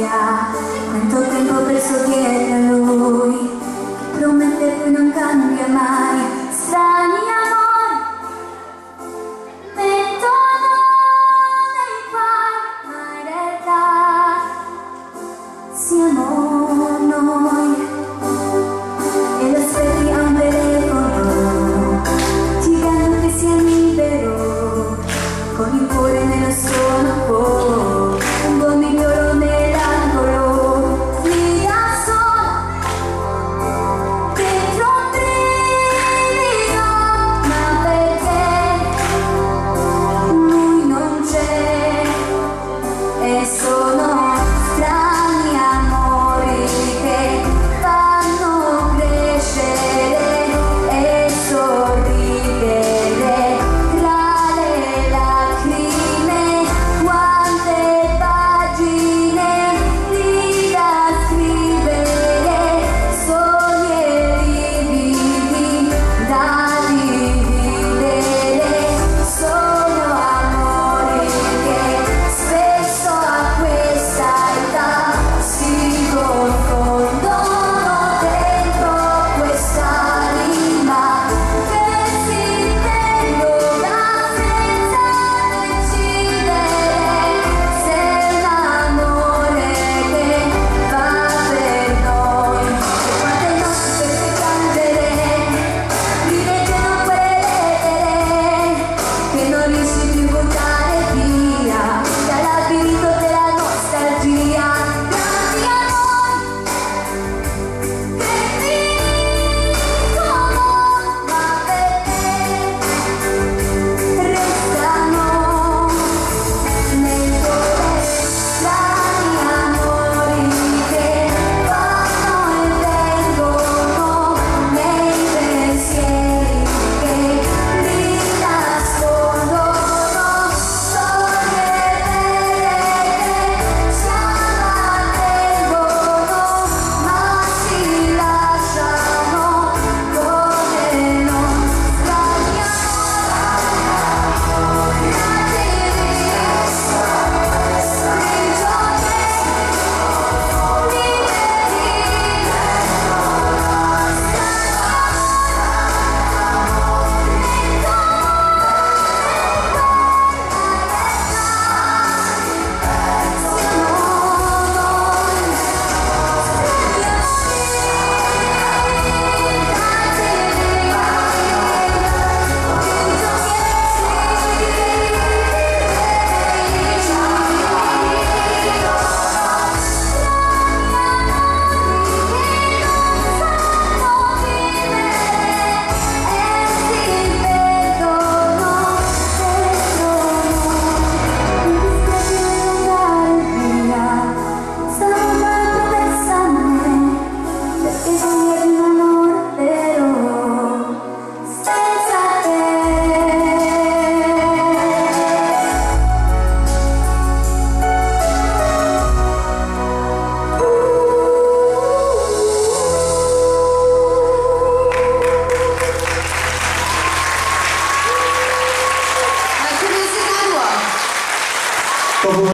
via. Quanto tempo ho perso dietro a lui. Promette che non cambia mai.